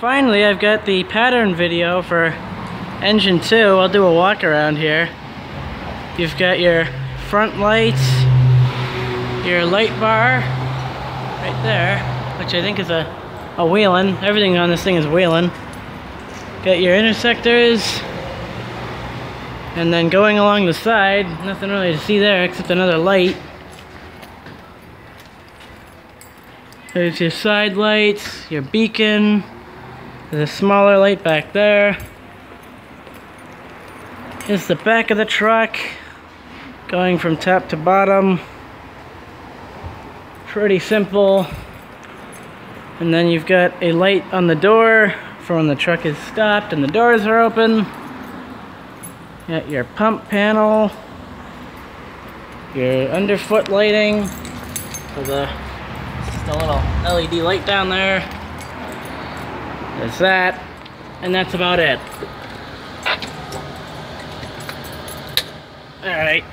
Finally, I've got the pattern video for engine 2. I'll do a walk around here. You've got your front lights, your light bar right there, which I think is a, a Whelen. Everything on this thing is Whelen. Got your intersectors, and then going along the side, nothing really to see there except another light. There's your side lights, your beacon, there's a smaller light back there. Is the back of the truck, going from top to bottom. Pretty simple. And then you've got a light on the door for when the truck is stopped and the doors are open. Got your pump panel, your underfoot lighting, for the just a little LED light down there. There's that, and that's about it. All right.